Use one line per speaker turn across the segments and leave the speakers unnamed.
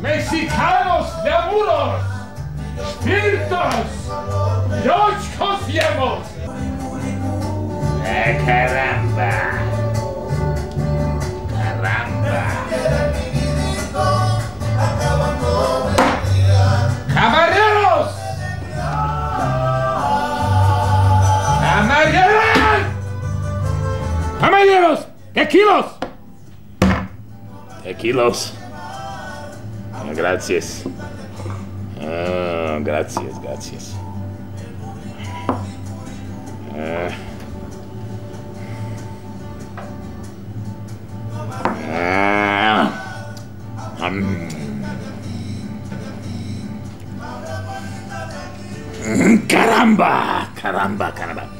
Mexicanos de muros, espíritus,
nos confiamos. Caramba. Caramba.
Camareros. Camareros. Camareros. ¿Qué kilos?
Ah, gracias. Ah, gracias, gracias. Ah. Ah. Caramba, caramba, caramba.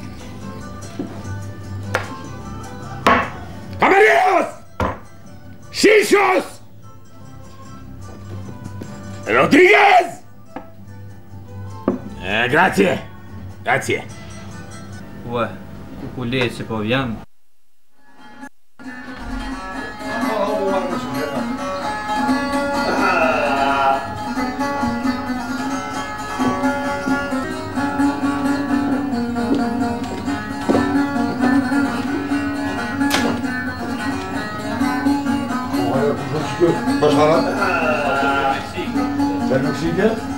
¡Shishos!
Rodríguez! Eh, grazie, grazie.
Ouais, coucouler, c'est pas bien.
Wat is gaan?